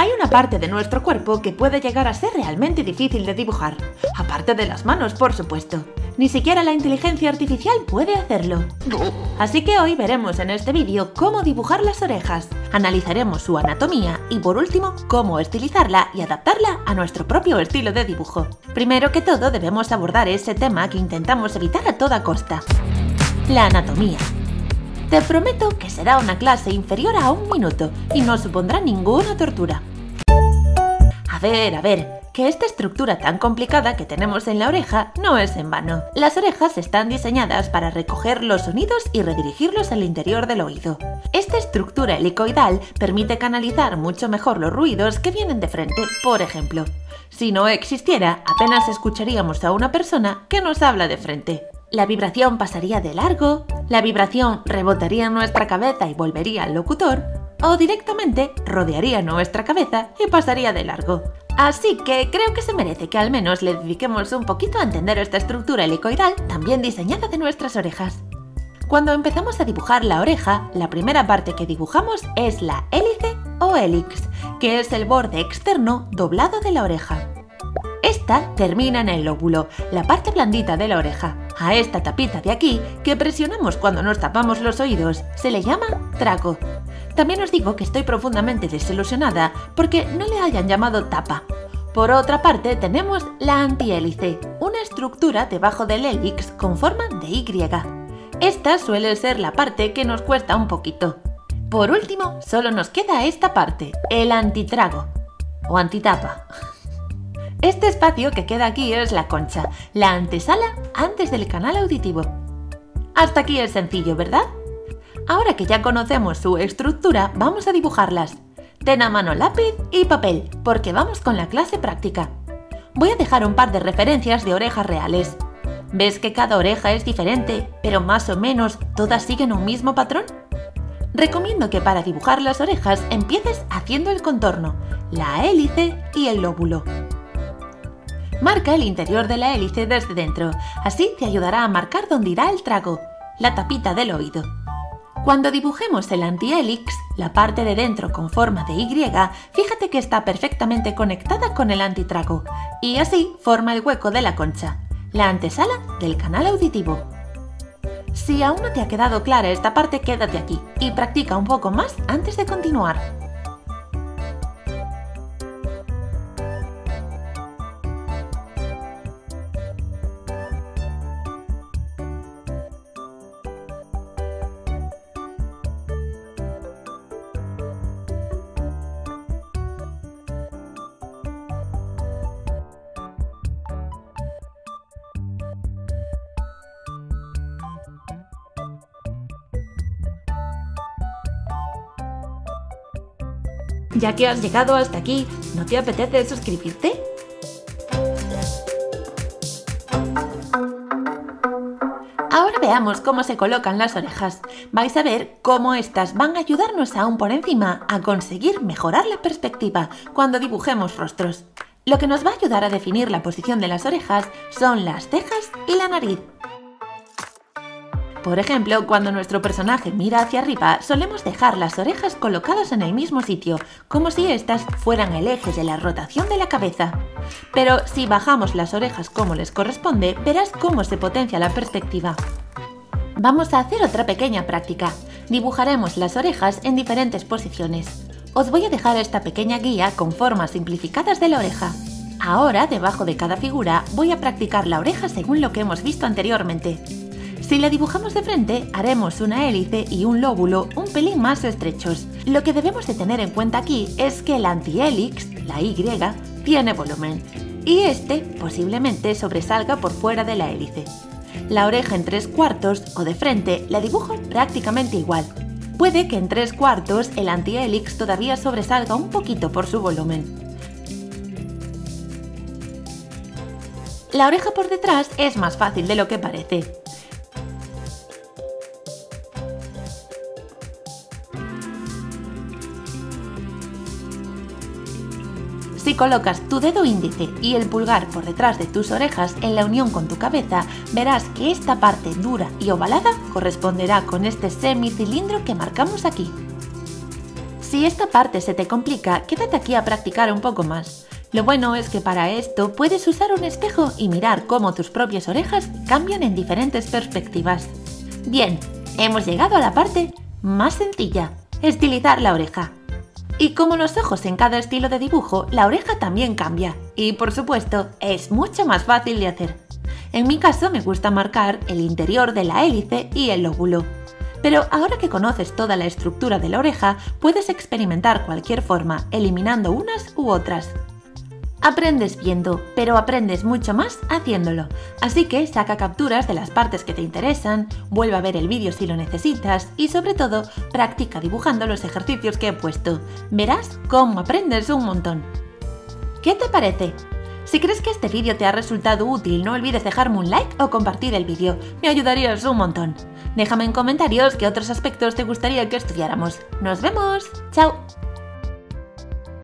Hay una parte de nuestro cuerpo que puede llegar a ser realmente difícil de dibujar, aparte de las manos, por supuesto. Ni siquiera la inteligencia artificial puede hacerlo. Así que hoy veremos en este vídeo cómo dibujar las orejas, analizaremos su anatomía y por último cómo estilizarla y adaptarla a nuestro propio estilo de dibujo. Primero que todo debemos abordar ese tema que intentamos evitar a toda costa. La anatomía. Te prometo que será una clase inferior a un minuto y no supondrá ninguna tortura. A ver, a ver, que esta estructura tan complicada que tenemos en la oreja no es en vano. Las orejas están diseñadas para recoger los sonidos y redirigirlos al interior del oído. Esta estructura helicoidal permite canalizar mucho mejor los ruidos que vienen de frente, por ejemplo. Si no existiera, apenas escucharíamos a una persona que nos habla de frente. La vibración pasaría de largo, la vibración rebotaría en nuestra cabeza y volvería al locutor, o directamente rodearía nuestra cabeza y pasaría de largo. Así que creo que se merece que al menos le dediquemos un poquito a entender esta estructura helicoidal también diseñada de nuestras orejas. Cuando empezamos a dibujar la oreja, la primera parte que dibujamos es la hélice o hélix, que es el borde externo doblado de la oreja. Esta termina en el lóbulo, la parte blandita de la oreja. A esta tapita de aquí, que presionamos cuando nos tapamos los oídos, se le llama trago. También os digo que estoy profundamente desilusionada porque no le hayan llamado tapa. Por otra parte, tenemos la antihélice, una estructura debajo del hélix con forma de Y. Esta suele ser la parte que nos cuesta un poquito. Por último, solo nos queda esta parte, el antitrago o antitapa. Este espacio que queda aquí es la concha, la antesala antes del canal auditivo. Hasta aquí es sencillo, ¿verdad? Ahora que ya conocemos su estructura, vamos a dibujarlas. Ten a mano lápiz y papel, porque vamos con la clase práctica. Voy a dejar un par de referencias de orejas reales. ¿Ves que cada oreja es diferente, pero más o menos todas siguen un mismo patrón? Recomiendo que para dibujar las orejas empieces haciendo el contorno, la hélice y el lóbulo. Marca el interior de la hélice desde dentro, así te ayudará a marcar dónde irá el trago, la tapita del oído. Cuando dibujemos el antihélix, la parte de dentro con forma de Y, fíjate que está perfectamente conectada con el antitrago, y así forma el hueco de la concha, la antesala del canal auditivo. Si aún no te ha quedado clara esta parte, quédate aquí y practica un poco más antes de continuar. Ya que has llegado hasta aquí, ¿no te apetece suscribirte? Ahora veamos cómo se colocan las orejas. Vais a ver cómo estas van a ayudarnos aún por encima a conseguir mejorar la perspectiva cuando dibujemos rostros. Lo que nos va a ayudar a definir la posición de las orejas son las cejas y la nariz. Por ejemplo, cuando nuestro personaje mira hacia arriba, solemos dejar las orejas colocadas en el mismo sitio, como si éstas fueran el eje de la rotación de la cabeza. Pero si bajamos las orejas como les corresponde, verás cómo se potencia la perspectiva. Vamos a hacer otra pequeña práctica. Dibujaremos las orejas en diferentes posiciones. Os voy a dejar esta pequeña guía con formas simplificadas de la oreja. Ahora, debajo de cada figura, voy a practicar la oreja según lo que hemos visto anteriormente. Si la dibujamos de frente, haremos una hélice y un lóbulo un pelín más estrechos. Lo que debemos de tener en cuenta aquí es que el antihélix, la Y, tiene volumen, y este posiblemente sobresalga por fuera de la hélice. La oreja en tres cuartos o de frente la dibujo prácticamente igual. Puede que en tres cuartos el antihélix todavía sobresalga un poquito por su volumen. La oreja por detrás es más fácil de lo que parece. Si colocas tu dedo índice y el pulgar por detrás de tus orejas en la unión con tu cabeza, verás que esta parte dura y ovalada corresponderá con este semicilindro que marcamos aquí. Si esta parte se te complica, quédate aquí a practicar un poco más. Lo bueno es que para esto puedes usar un espejo y mirar cómo tus propias orejas cambian en diferentes perspectivas. Bien, hemos llegado a la parte más sencilla, estilizar la oreja. Y como los ojos en cada estilo de dibujo, la oreja también cambia. Y por supuesto, es mucho más fácil de hacer. En mi caso me gusta marcar el interior de la hélice y el lóbulo. Pero ahora que conoces toda la estructura de la oreja, puedes experimentar cualquier forma, eliminando unas u otras. Aprendes viendo, pero aprendes mucho más haciéndolo. Así que saca capturas de las partes que te interesan, vuelve a ver el vídeo si lo necesitas y sobre todo practica dibujando los ejercicios que he puesto. Verás cómo aprendes un montón. ¿Qué te parece? Si crees que este vídeo te ha resultado útil, no olvides dejarme un like o compartir el vídeo, me ayudarías un montón. Déjame en comentarios qué otros aspectos te gustaría que estudiáramos. ¡Nos vemos! ¡Chao!